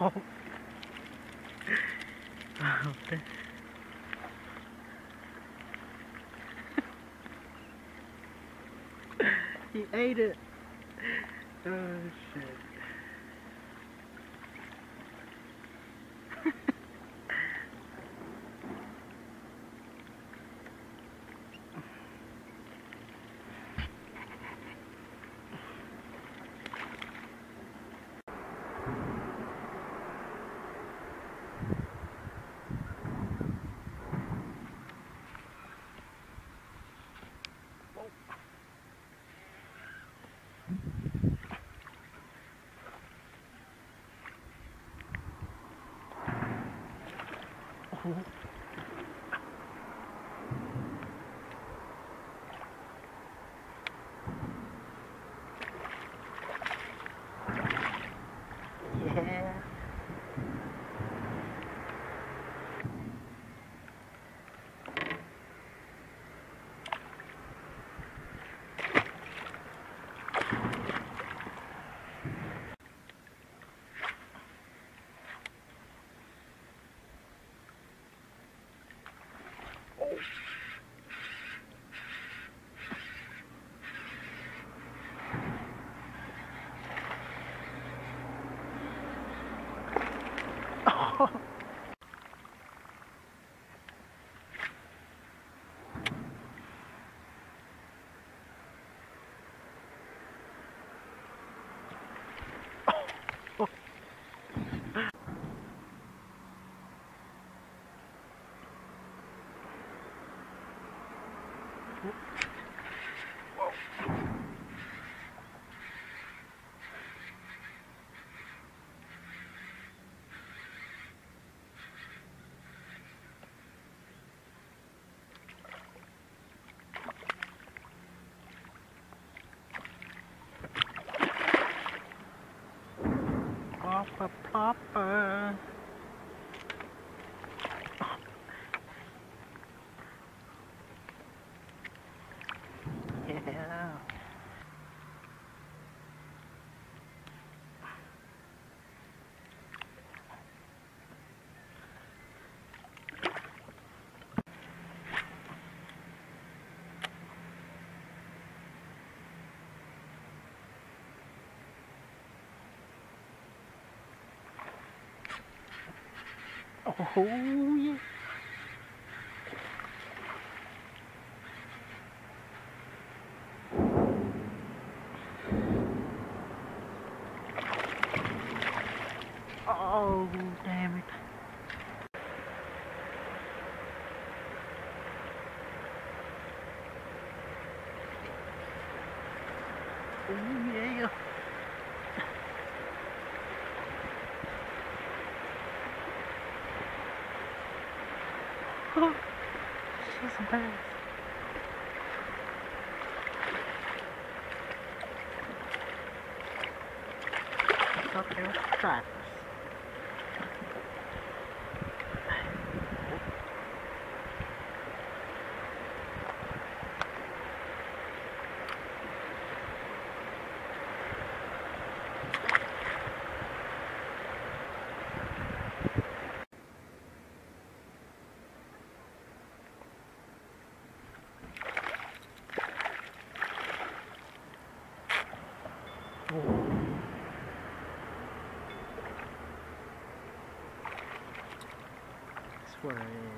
Wow. he ate it. Oh shit. Oh. Oh. Plopper, plopper. Yeah. Oh, yeah. Oh, damn it. Oh, yeah. Oh, she's a bad. I thought they 过来